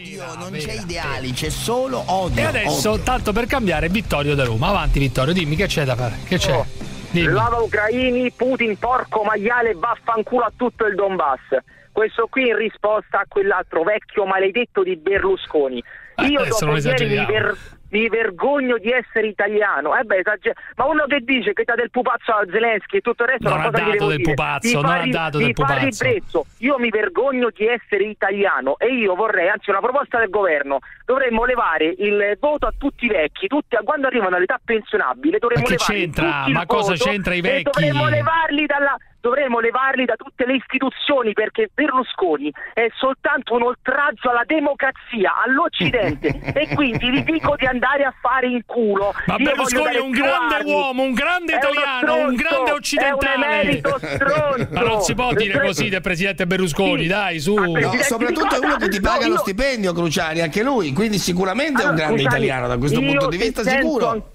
Odio, non c'è ideali, c'è solo odio. E adesso, odio. tanto per cambiare, Vittorio da Roma. Avanti, Vittorio, dimmi che c'è da fare. Che c'è? Oh. Lava ucraini, Putin, porco maiale, vaffanculo a tutto il Donbass. Questo qui in risposta a quell'altro vecchio maledetto di Berlusconi. Eh, Io adesso dopo ieri mi, ver- mi vergogno di essere italiano. Eh beh, ma uno che dice che dà del pupazzo a Zelensky e tutto il resto, Non ha dato del dire? pupazzo, non ha dato del pupazzo. ribrezzo. Io mi vergogno di essere italiano e io vorrei, anzi una proposta del governo, dovremmo levare il voto a tutti i vecchi, tutti, a quando arrivano all'età pensionabile dovremmo Ma che levarli c'entra? Ma cosa c'entra i e vecchi? dovremmo levarli dalla dovremmo levarli da tutte le istituzioni perché Berlusconi è soltanto un oltraggio alla democrazia, all'Occidente e quindi vi dico di andare a fare in culo. Ma Io Berlusconi è un grande armi. uomo, un grande È italiano, un stronzo, grande È occidentale. un. Ma non si può dire così del presidente Berlusconi, Sì. dai, su. Ah, No, soprattutto è uno che ti no, paga lo io- stipendio, Cruciani, anche lui, quindi sicuramente è un Allora, grande italiano da questo punto di vista, sento sicuro.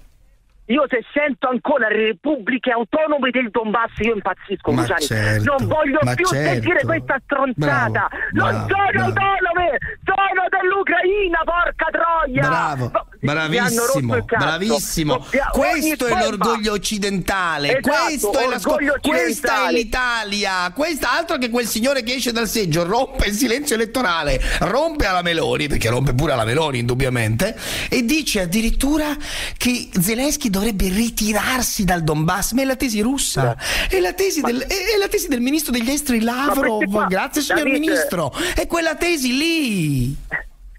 Io se sento ancora repubbliche autonome del Donbass io impazzisco, certo, non voglio più certo. sentire questa stronzata. Bravo, non bravo, sono autonome, sono dell'Ucraina, porca troia. Bravo, bravissimo, bravissimo. Questo è l'orgoglio occidentale. Esatto, questo è la orgoglio questa è occidentale. l'Italia. Questa altro che quel signore che esce dal seggio, rompe il silenzio elettorale, rompe alla Meloni, perché rompe pure alla Meloni, indubbiamente, e dice addirittura che Zelensky dovrebbe ritirarsi dal Donbass. Ma è la tesi russa, è la tesi, del, è, è la tesi del ministro degli esteri Lavrov. Grazie, signor ministro. È quella tesi lì.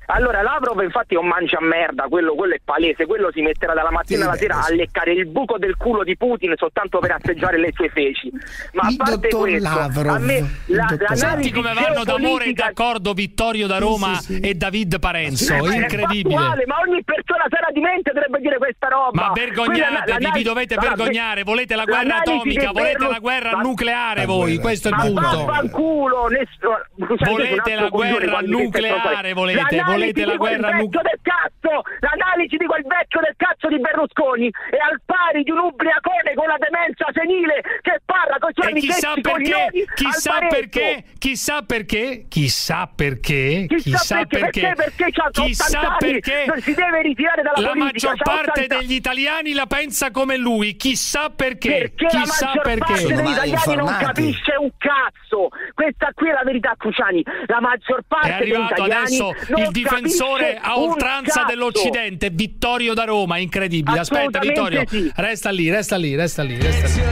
Allora, Lavrov infatti è un mangia merda, quello, quello è palese, quello si metterà dalla mattina Sì, alla sera a sì. leccare il buco del culo di Putin soltanto per assaggiare le sue feci. Ma a Il parte dottor questo, Lavrov, a me la, l'analisi Senti come vanno d'amore e d'accordo Vittorio da Roma sì, sì. e David Parenzo. Eh, ma è Incredibile. fattuale, ma ogni persona sana di mente dovrebbe dire questa roba. Ma vergognatevi, vi dovete Guarda, vergognare. Volete la guerra atomica, volete la guerra ma- nucleare La voi, questo è il Ma punto. vaffanculo, nessuno. Volete la guerra nucleare, volete, volete la di quel guerra vecchio nucleare. del cazzo, l'analisi di quel vecchio del cazzo di Berlusconi è al pari di un ubriacone con la demenza senile che parla con i suoi E chissà perché, chissà perché, chissà perché, chissà perché, Chissà perché, perché, perché, perché c'ha 80 chissà perché non si deve ritirare dalla la politica, maggior c'ha parte 80 degli italiani la pensa come lui, chissà perché, Perché la chissà maggior perché. parte Sono degli male italiani non capisce un cazzo. Questa qui è la verità, Cruciani. La maggior parte degli italiani non il difensore a oltranza dell'Occidente, Vittorio da Roma, incredibile. Aspetta Vittorio, sì. resta lì, resta lì, resta lì, resta lì.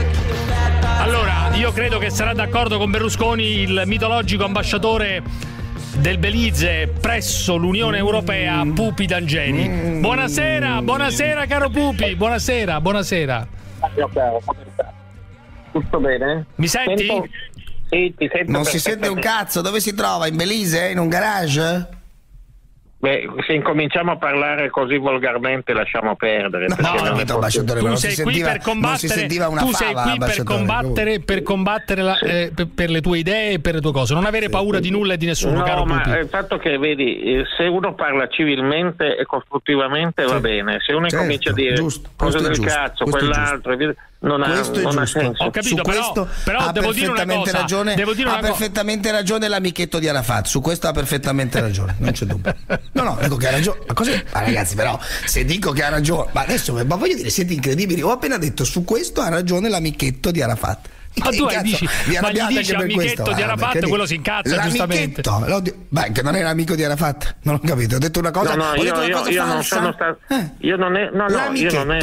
Allora, io credo che sarà d'accordo con Berlusconi il mitologico ambasciatore del Belize presso l'Unione Europea, Pupi D'Angeli. Buonasera, buonasera caro Pupi, buonasera, buonasera. Tutto bene? Mi senti? Sento- Sì, ti sento Non si sente un cazzo, dove si trova? In Belize? In un garage? Beh, se incominciamo a parlare così volgarmente lasciamo perdere. No, ho non ambasciatore, Tu non sei si qui sentiva- per combattere, tu sei qui per combattere, per, combattere la- eh, per, per le tue idee e per le tue cose. Non avere paura di nulla e di nessuno, No, caro ma Pupi. il fatto che vedi, eh, se uno parla civilmente e costruttivamente va bene, se uno Certo, incomincia a dire giusto, cose del giusto, cazzo, quell'altro, e via- non ha, Questo è non ha giusto. senso. Ho capito, Su però- questo però ha devo dire una perfettamente cosa, ragione, devo dire ha perfettamente ragione l'amichetto di Arafat. Su questo ha perfettamente ragione, non c'è dubbio. No, no, dico che ha ragione. Ma così? Ma ragazzi, però, se dico che ha ragione, ma adesso ma voglio dire, siete incredibili. Ho appena detto su questo ha ragione l'amichetto di Arafat. Ma tu hai- dici- ma gli dici amichetto questo? di Ah, Arafat, perché quello si incazza, giustamente. Beh, che non era amico di Arafat, non ho capito. Ho detto una cosa, No, no, ho io, detto una io- cosa io non falsa. sono stato. Eh. Io non, è, no, no, io non, è,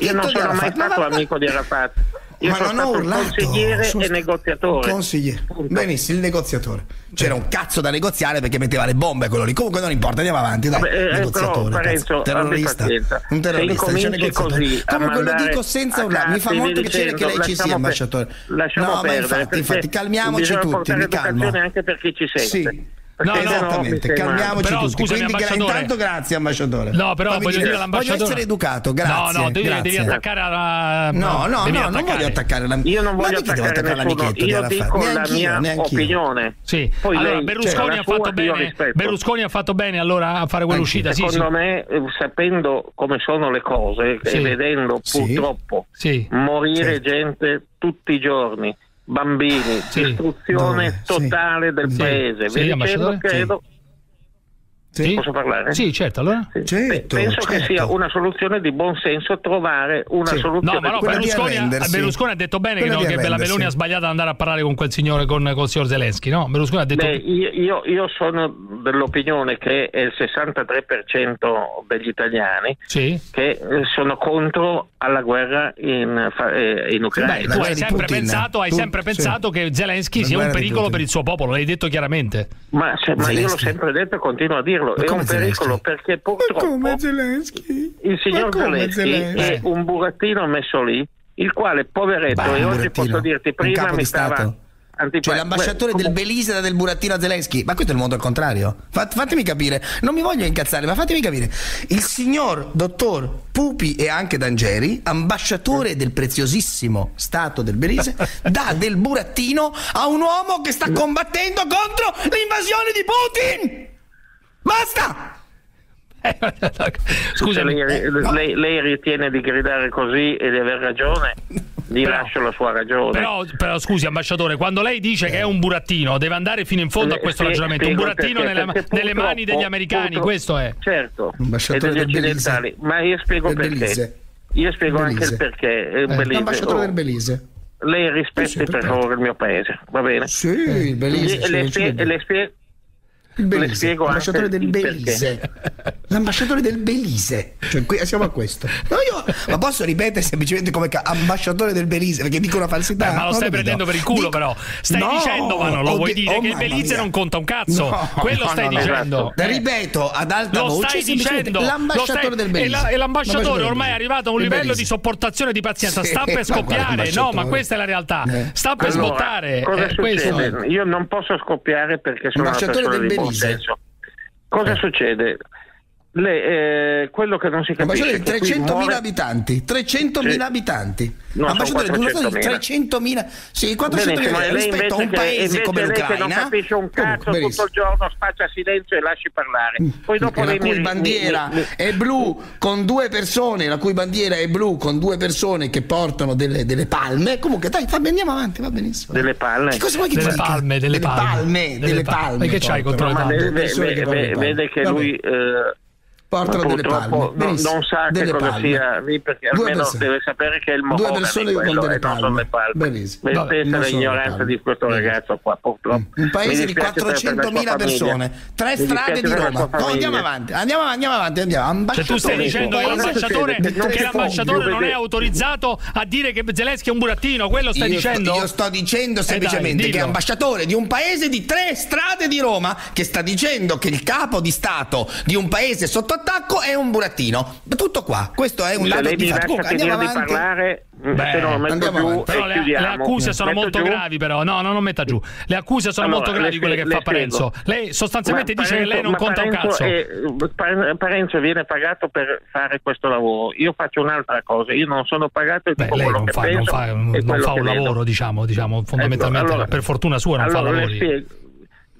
io non sono mai stato amico di Arafat. Io ma non ho urlato consigliere sono e negoziatore. consigliere Punto. benissimo il negoziatore c'era un cazzo da negoziare perché metteva le bombe quello lì comunque non importa andiamo avanti dai Vabbè, eh, negoziatore però. Parenzo, terrorista un terrorista dice negoziatore così comunque lo dico senza urlare mi fa molto piacere che lei ci sia ambasciatore lasciamo no ma infatti infatti calmiamoci tutti mi educazione anche per chi ci sente. sì No, no, no Esattamente, calmiamoci Però, tutti. scusami, Quindi, intanto grazie, ambasciatore. No, però Fammi voglio dire all'ambasciatore. Voglio essere educato, grazie. No, no, devi, grazie. devi attaccare alla. No, no, devi no, non voglio attaccare la Io non voglio attaccare nessuno, l'amichetto io dico la Neanch'io, mia neanch'io. opinione. Sì, Poi allora lei, Berlusconi cioè, ha fatto bene. Berlusconi ha fatto bene allora a fare quell'uscita. Sì, sì. Secondo me, sapendo come sono le cose Sì. e vedendo purtroppo morire gente tutti i giorni, bambini, Sì. distruzione? Sì. totale del Sì. paese. Sì, Vi dicendo, credo, Sì? Posso parlare? Sì, certo, allora. Sì. Certo, Beh, Penso che certo. sia una soluzione di buon senso trovare una Sì. soluzione. No, ma no, Berlusconi. Berlusconi ha detto bene che, no, che la. Meloni ha sbagliato ad andare a parlare con quel signore, con, con il signor Zelensky, no? Berlusconi ha detto... Beh, io, io- io sono dell'opinione che è il 63% degli italiani sì? che eh, sono contro alla guerra in, eh, in Beh, Ucraina. la tu hai sempre Putin. pensato, hai Tu- sempre sì. pensato che Zelensky La sia un pericolo per il suo popolo, l'hai detto chiaramente. Ma, se- ma io l'ho sempre detto e continuo a dirlo, Ma è come un pericolo perché purtroppo Zelensky? il signor come Zelensky Zelensky? è un burattino messo lì, il quale poveretto, Bah, e oggi posso dirti prima mi di stava Cioè l'ambasciatore Beh, del Belize da del burattino a Zelensky. Ma questo è il mondo al contrario. Fat- fatemi capire, non mi voglio incazzare, ma fatemi capire. Il signor dottor Pupi e anche D'Angeri, ambasciatore del preziosissimo Stato del Belize, dà del burattino a un uomo che sta combattendo contro l'invasione di Putin. Basta! Scusami. Se lei, Eh, no. lei- lei ritiene di gridare così e di aver ragione, gli Però- lascio la sua ragione. Però, però, scusi, ambasciatore, quando lei dice che è un burattino, deve andare fino in fondo a Eh, questo spie- ragionamento. Un burattino perché, nelle, perché nelle mani degli americani, purtroppo- questo è. Certo, e Ambasciatore degli occidentali, Belize. ma io spiego Del perché. Belize. Io spiego anche Belize. il perché. eh, Eh, Belize. L'ambasciatore Oh, del Belize. Lei rispetti Sì, per favore il mio paese, va bene? Sì, il Belize. Le, vede. le spie- Il Belize, spiego l'ambasciatore del. Belize. L'ambasciatore del Belize. Cioè, qui siamo a questo. No, io, ma posso ripetere semplicemente come ca- ambasciatore del Belize perché dico una falsità. Beh, ma lo stai prendendo per il culo, Dico- però. Stai No, dicendo, ma non lo vuoi de- dire, oh, che il Belize mia. non conta un cazzo. No, Quello no, stai no, no, dicendo. esatto. Eh. Ripeto ad alta Lo voce stai dicendo, l'ambasciatore stai- del Belize. e, la- e l'ambasciatore ormai è arrivato a un Il livello Belize. di sopportazione e di pazienza. Sì, sta per ma scoppiare, no, ma questa è la realtà. Eh. Sta per sbottare. Cosa eh? Io non posso scoppiare perché sono una persona del di Belize. Cosa Eh. succede? Le- eh, quello che non si capisce Ambasciatore è di che qui 300.000 muore- abitanti, 300.000 Sì. abitanti. No, ambasciatore di uno sono Stato di 300.000, sì, 400.000 Benissimo, e lei rispetto a un che- paese come lei che l'Ucraina. non capisce un cazzo Comunque, tutto benissimo. il giorno, spaccia silenzio e lasci parlare. Poi dopo la cui mi- bandiera mi- mi- è blu con due persone, la cui bandiera è blu con due persone che portano delle, delle palme. Comunque, dai, va, andiamo avanti, va benissimo. Delle palle? Che cosa vuoi che Delle ti dica? palme, delle palme. delle palme. palme. E che c'hai contro le palme? vede, che palme. lui portano delle palme. non, Benissimo, non sa che cosa palme. sia lì perché Due almeno persone. deve sapere che è il Due mahogany persone con quello, delle e non sono palme. le palme. Benissimo. Sono le l'ignoranza palme. di questo Benissimo. ragazzo qua purtroppo. Un paese di dispiace per- per la sua 400.000 famiglia. persone, tre strade di Roma. No, andiamo avanti, andiamo avanti, andiamo avanti, andiamo. Cioè, tu stai di dicendo che l'ambasciatore, che l'ambasciatore non è autorizzato a dire che Zelensky è un burattino, quello stai io dicendo? Sto, io sto dicendo semplicemente dai, che è dillo. ambasciatore di un paese di tre strade di Roma che sta dicendo che il capo di Stato di un paese sotto attacco è un burattino. Tutto qua, questo è un Se dato di fatto. Comunque, andiamo avanti. parlare, Beh, se no lo metto giù. Però e le, le accuse sono Metto molto giù? gravi, però. No, no, non metta giù. Le accuse sono Allora, molto gravi le quelle che fa le. Parenzo. Lei sostanzialmente Ma dice che lei non conta un Parenzo cazzo. è- Pa- Parenzo viene pagato per fare questo lavoro. Io faccio un'altra cosa. Io non sono pagato e Beh, lei non che fa, non fa- e non fa un lavoro, diciamo, diciamo fondamentalmente. Ecco, allora- per fortuna sua non allora, fa le lavori. spiego,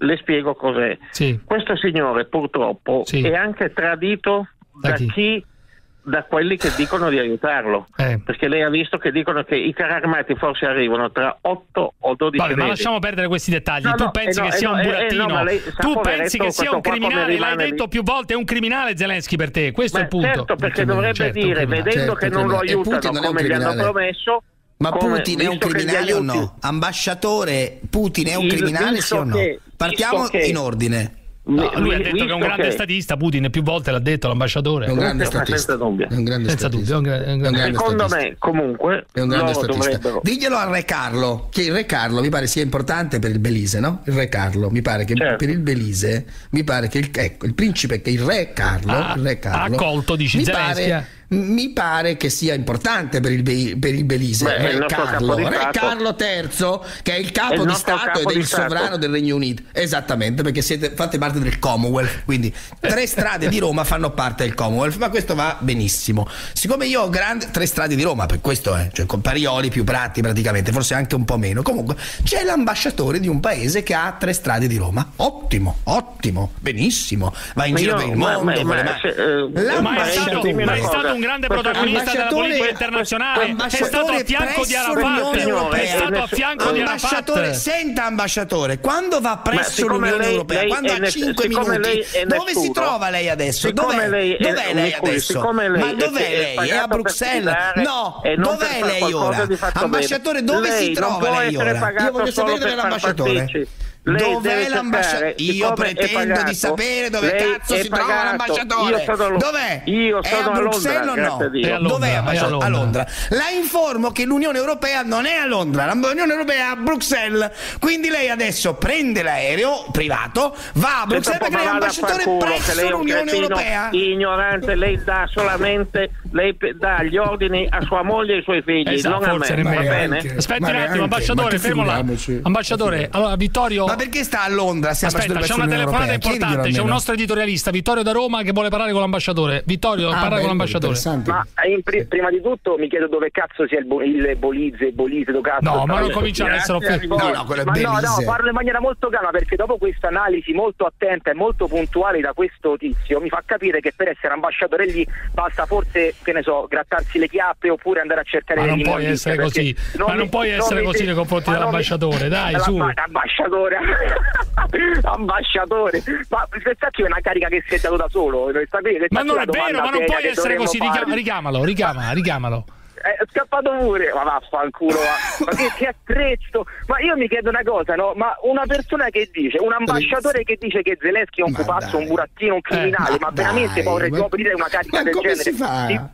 le spiego cos'è. Sì. Questo signore purtroppo Sì. è anche tradito Da da, chi? chi? Da quelli che dicono di aiutarlo. Eh. Perché lei ha visto che dicono che i carri armati forse arrivano tra 8 o 12 Vabbè, ma mesi. lasciamo perdere questi dettagli. No, tu no, pensi eh no, che sia un eh, eh, burattino? no, ma lei tu pensi che sia un criminale? L'hai detto lì? più volte, è un criminale Zelensky per te. Questo Ma è il punto. certo, perché dovrebbe certo, dire, criminale. vedendo Certo, che non lo aiutano come gli hanno promesso, Ma come- Putin è un criminale o no? Ambasciatore, Putin è un criminale sì o no? che- Partiamo in ordine. No, lui ha detto che è un grande che- statista, Putin più volte l'ha detto l'ambasciatore. È un grande statista. senza dubbio. È un grande Senza statista. dubbio, è un gra- è un grande- Secondo statista. me, comunque, È un grande statista. dovrebbero... Diglielo al re Carlo, che il re Carlo mi pare sia importante per il Belize, no? Il re Carlo, mi pare che Certo. per il Belize, mi pare che il, ecco, il principe, che il re Carlo, Ha- il re Carlo ha accolto, dici, mi Zelensky, eh? pare, mi pare che sia importante per il, Be- per il Belize, Beh, è re Carlo, re. Carlo III, che è il È capo il di Stato ed è il Stato. sovrano del Regno Unito. Esattamente, perché siete, fate parte del Commonwealth, quindi tre strade di Roma fanno parte del Commonwealth, ma questo va benissimo. Siccome io ho grande tre strade di Roma, per questo è, cioè con Parioli più Pratti praticamente, forse anche un po' meno. Comunque c'è l'ambasciatore di un paese che ha tre strade di Roma. Ottimo, ottimo, benissimo. Va in Ma giro io- per il ma- mondo. ma- ma mani. se- eh, Ma è, ma è stato un un grande protagonista della politica internazionale, è stato a fianco di Arafat, è stato a fianco di Arafat. Senta ambasciatore, quando va presso l'Unione lei, Europea, lei quando ha 5 minuti, dove si trova lei adesso? Dov'è lei, dov'è lei adesso? Ma dov'è lei? È a Bruxelles? No, dov'è lei ora? Ambasciatore, dove si trova lei ora? Io voglio sapere dove è l'ambasciatore. Dov'è l'ambasciatore? Io pretendo di sapere dove cazzo si pagato. trova l'ambasciatore. Sono, Dov'è? Io sono è a Bruxelles o no? Londra, Dov'è ambasciatore? A Londra. La informo che l'Unione Europea non è a Londra, l'Unione Europea è a Bruxelles. Quindi lei adesso prende l'aereo privato, va a Bruxelles perché lei è ambasciatore presso l'Unione Europea. Ignorante, lei dà solamente lei dà gli ordini a sua moglie e ai suoi figli, esatto, non a me. Va bene? Aspetti un attimo, ambasciatore, fermo là. Ambasciatore, allora Vittorio perché sta a Londra? Se Aspetta, c'è una telefonata importante. C'è un nostro editorialista, Vittorio da Roma, che vuole parlare con l'ambasciatore. Vittorio, ah, parla con l'ambasciatore. Ma pr- prima di tutto mi chiedo dove cazzo sia il, bo- il Bolizze, il Bolise, dove cazzo. No, ma non cominciare a essere offeso. No, no, quello è ma no, no, parlo in maniera molto calma perché dopo questa analisi molto attenta e molto puntuale da questo tizio mi fa capire che per essere ambasciatore lì basta forse, che ne so, grattarsi le chiappe oppure andare a cercare ma non puoi essere così. Ma non puoi essere così nei confronti dell'ambasciatore, dai, su. Ambasciatore. ambasciatore. Ma questa qui è una carica che si è dato da solo ma non è vero ma non puoi essere così Richiam- richiamalo richiama, richiamalo. È scappato pure. Ma vaffanculo ma, ma che, che attrezzo. Ma io mi chiedo una cosa no? Ma una persona che dice un ambasciatore che dice che Zelensky è un pupazzo un burattino un criminale Eh, ma, ma veramente dai, può ma- aprire una carica ma del come genere? si fa?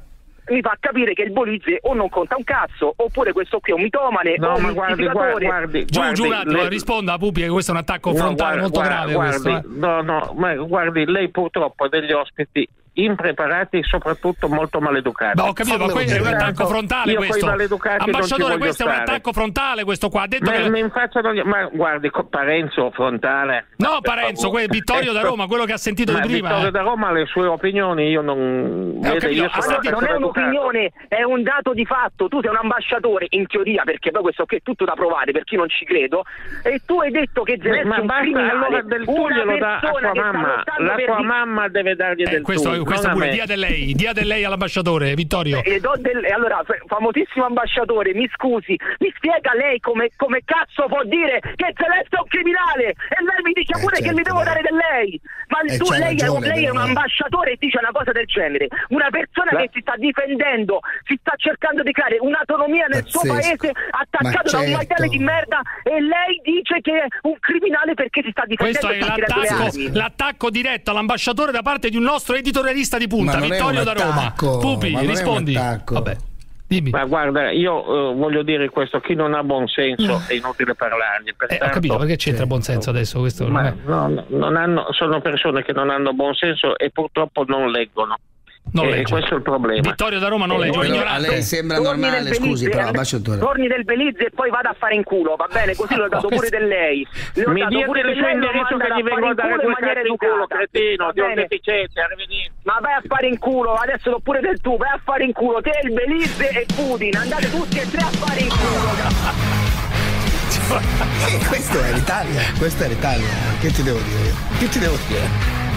Mi fa capire che il Bolizzi o non conta un cazzo oppure questo qui è un mitomane No, o un ma guardi, mistificatore guardi, giù guardi, giù un attimo lei- risponda a Pupi che questo è un attacco No, frontale guarda, molto guarda, grave guardi, questo, eh. No, no, ma guardi, lei purtroppo ha degli ospiti impreparati e soprattutto molto maleducati. No, ho capito, ma Fammelo questo è un attacco frontale questo. maleducati non ci Ambasciatore, questo è un attacco frontale questo qua. Ha detto Ma, che mi facciano gli- ma guardi, Parenzo frontale. No, Parenzo, que- Vittorio da Roma, quello che ha sentito ma di prima. Vittorio eh. da Roma le sue opinioni, io non Eh, vede, io sono una non è un'opinione, è un dato di fatto. Tu sei un ambasciatore, in teoria, perché poi questo qui è tutto da provare, per chi non ci credo. E tu hai detto che Zelensky Ma un basta, criminale, allora del tu glielo dà a sta mamma. La tua mamma deve dargli Eh, del questo, tu, questo non a pure, dia de lei, dia de lei all'ambasciatore, Vittorio. E do del- e allora, famosissimo ambasciatore, mi scusi, mi spiega lei come, come cazzo può dire che Zelensky è un criminale? E lei mi dice Eh, pure che certo, gli devo dare del lei. Ma Eh, tu, lei, è un, ragione, lei è un ambasciatore e dice una cosa del genere. Una persona La- che si sta difendendo, si sta cercando di creare un'autonomia nel suo Pazzesco. paese, attaccato Ma da un certo. maiale di merda, e lei dice che è un criminale perché si sta difendendo Questo è l'attacco, l'attacco diretto all'ambasciatore da parte di un nostro editorialista di punta, Vittorio da Roma. Pupi, rispondi. Vabbè, dimmi. Ma guarda, io eh, voglio dire questo, chi non ha buon senso è inutile parlargli. Eh, ho pertanto- capito, perché c'entra buon senso adesso questo? Ma no, no, non hanno- sono persone che non hanno buon senso e purtroppo non leggono. Non e legge. questo è il problema. Vittorio da Roma non legge, un Però a lei sembra Torni normale, scusi, però eh, ambasciatore. Torni del Belize e poi vada a fare in culo, va bene? Così l'ho dato pure del lei. Le ho Mi dia pure il del suo indirizzo che gli vengo a in dare culo in due cazzi di culo, cretino, di bene? onnificenza, arrivederci. Ma vai a fare in culo, adesso do pure del tu, vai a fare in culo, te, il Belize e Putin, andate tutti e tre a fare in culo. Eh, questo è l'Italia, questa è l'Italia. Che ti devo dire? Che ti devo dire?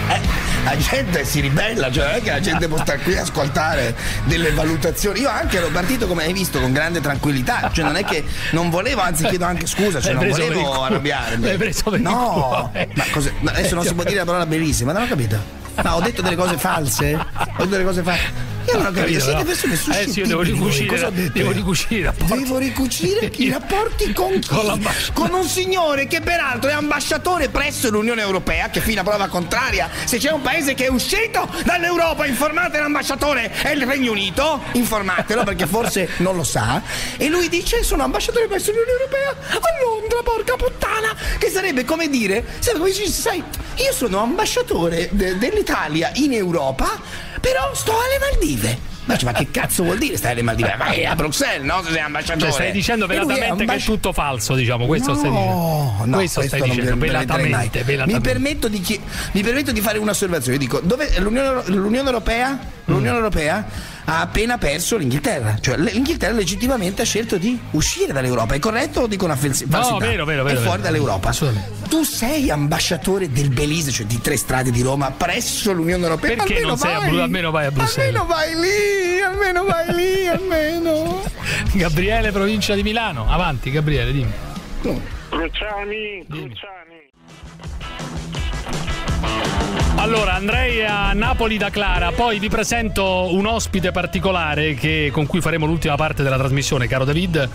Eh, la gente si ribella, cioè non è che la gente può stare qui a ascoltare delle valutazioni. Io anche ero partito, come hai visto, con grande tranquillità. Cioè, non è che non volevo, anzi chiedo anche scusa, cioè non volevo arrabbiarmi. Preso per no, ma cos'è? No, adesso non si può dire la parola bellissima, ma non ho capito. Ma ho detto delle cose false? Ho detto delle cose false. Io non ho capito, siete no? persone Adesso io devo suscettibili. ricucire, devo ricucire i rapporti. Devo ricucire i rapporti con chi? Con. Con un signore che peraltro è ambasciatore presso l'Unione Europea, che fino a prova contraria, se c'è un paese che è uscito dall'Europa, informate l'ambasciatore, è il Regno Unito, informatelo perché forse non lo sa, e lui dice sono ambasciatore presso l'Unione Europea a Londra, porca puttana, che sarebbe come dire, sai, io sono ambasciatore de- dell'Italia in Europa, però sto alle Maldive. Ma, cioè, ma che cazzo vuol dire stare alle Maldive? Ma è a Bruxelles, no? Se sei ambasciatore. Cioè, stai dicendo è velatamente che è ambasci- tutto falso, diciamo. Questo stai dicendo. No, no, questo stai dicendo, velatamente, velatamente. Mi permetto, di chi- mi permetto di fare un'osservazione. Io dico, dove l'Unione, l'Unione Europea, l'Unione Europea ha appena perso l'Inghilterra. Cioè l'Inghilterra legittimamente ha scelto di uscire dall'Europa. È corretto o dico una falsi- No, falsità? vero, vero, vero, È fuori vero. dall'Europa. Assolutamente. Tu sei ambasciatore del Belize, cioè di tre strade di Roma, presso l'Unione Europea. Perché Almeno non sei a vai. Bru- almeno vai a Bruxelles. Almeno vai lì. lì, almeno vai lì, almeno. Gabriele, provincia di Milano. Avanti, Gabriele, dimmi. Cruciani, Cruciani. Allora, andrei a Napoli da Clara, poi vi presento un ospite particolare che- con cui faremo l'ultima parte della trasmissione, caro David,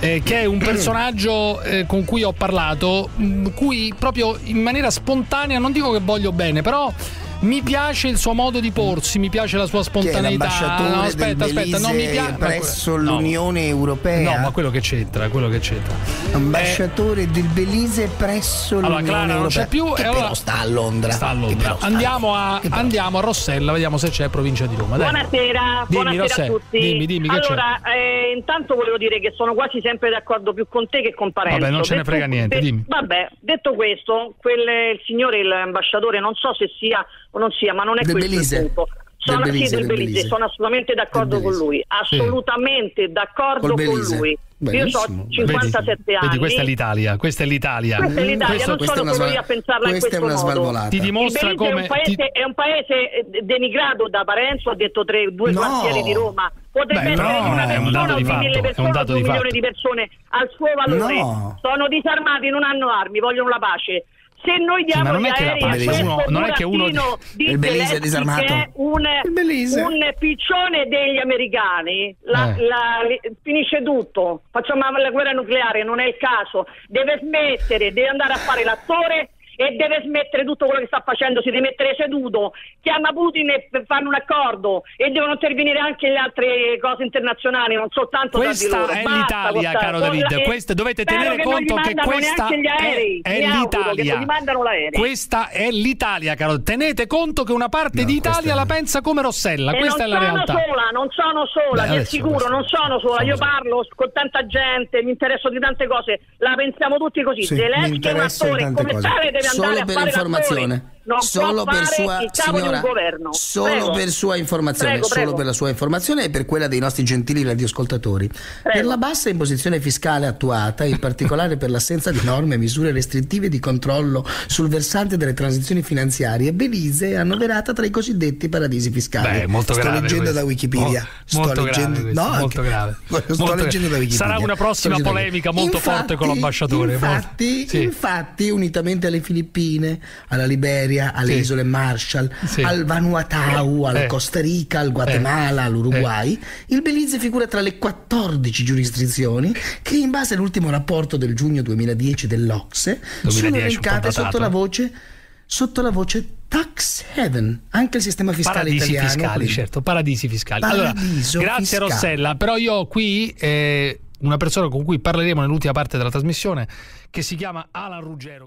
eh, che è un personaggio eh, con cui ho parlato, mh, cui proprio in maniera spontanea, non dico che voglio bene, però mi piace il suo modo di porsi, mi piace la sua Che è spontaneità. l'ambasciatore No, del aspetta, aspetta, non mi Belize piace. presso no. l'Unione Europea. No, ma quello che c'entra, quello che c'entra. Ambasciatore del Belize presso Allora, l'Unione Clara non Europea. c'è più Che e però allora- sta a Londra. Sta a Londra. sta- Andiamo a, andiamo a Rossella, vediamo se c'è provincia di Roma. Dai. Buonasera, Dimmi, buonasera Rossella, a tutti. dimmi, dimmi, che c'è? allora, eh, intanto volevo dire che sono quasi sempre d'accordo più con te che con Parenzo. Vabbè, non ce ne Detto- frega niente, de- dimmi. Vabbè, detto questo, quel, il signore, l'ambasciatore, non so se sia o non sia, ma non è Del questo Belize. il punto. Sono, Del Belize, sì, del del Belize, Belize. sono assolutamente d'accordo con lui, assolutamente d'accordo Col con lui. Io ho Benissimo. 57 vedi, anni. Vedi, questa è l'Italia, questa è l'Italia. Questa è l'Italia, Questo- non sono una solo sval- io a pensarla in questa è questo una modo. Ti dimostra come è un paese, ti- è un paese denigrato da Parenzo, ha detto tre, due No. quartieri di Roma. Potrebbe Beh, essere però una è un persona di fatto, mille è un persone dato un milione fatto. di persone al suo valore. No. Sono disarmati, non hanno armi, vogliono la pace. Se noi Sì, diamo non gli è che la uno- non è che uno- di Il Belize disarmato. è un, un piccione degli americani, la- Eh. la- finisce tutto. Facciamo la guerra nucleare, non è il caso. Deve smettere, deve andare a fare l'attore e deve smettere tutto quello che sta facendo, si deve mettere seduto, chiama Putin e fanno un accordo e devono intervenire anche le altre cose internazionali, non soltanto tra di Questa è Basta l'Italia, con- caro David. la- Questa, dovete spero tenere che non conto gli che mandano questa neanche gli aerei. è, è l'Italia. non gli mandano l'aereo. Questa è l'Italia, caro. Tenete conto che una parte No, d'Italia è- la pensa come Rossella. E Questa è non la sono realtà. sola, non sono sola, Beh, ti adesso assicuro, questo- non sono sola. Io sono- parlo con tanta gente, mi interesso di tante cose, la pensiamo tutti così. Sì, Zelensky è un attore, come cose. tale deve Solo per informazione. Non Solo può per fare sua il capo signora, di un governo. solo Prego. per sua informazione, Prego, solo prego. per la sua informazione e per quella dei nostri gentili radioascoltatori. Per la bassa imposizione fiscale attuata, in particolare per l'assenza di norme e misure restrittive di controllo sul versante delle transizioni finanziarie, Belize è annoverata tra i cosiddetti paradisi fiscali. Beh, molto Sto grave leggendo questo. da Wikipedia. Mo- Sto molto leggendo, grave no, molto anche- grave. Sto Molto- leggendo da Wikipedia. Sarà una prossima polemica molto forte con l'ambasciatore. Infatti, Sì. infatti, unitamente alle Filippine, alla Liberia, alle Sì. isole Marshall, Sì. al Vanuatu, alla Eh. Costa Rica, al Guatemala, all'Uruguay, il Belize figura tra le 14 giurisdizioni che, in base all'ultimo rapporto del giugno 2010 dell'OCSE, sono 2010, un po' elencate sotto la voce sotto la voce tax heaven, anche il sistema fiscale Paradisi italiano. fiscali, quindi- certo, paradisi fiscali. Paradiso allora, grazie fiscale. Rossella, però io ho qui eh, una persona con cui parleremo nell'ultima parte della trasmissione che si chiama Alan Ruggero.